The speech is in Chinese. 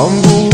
忘不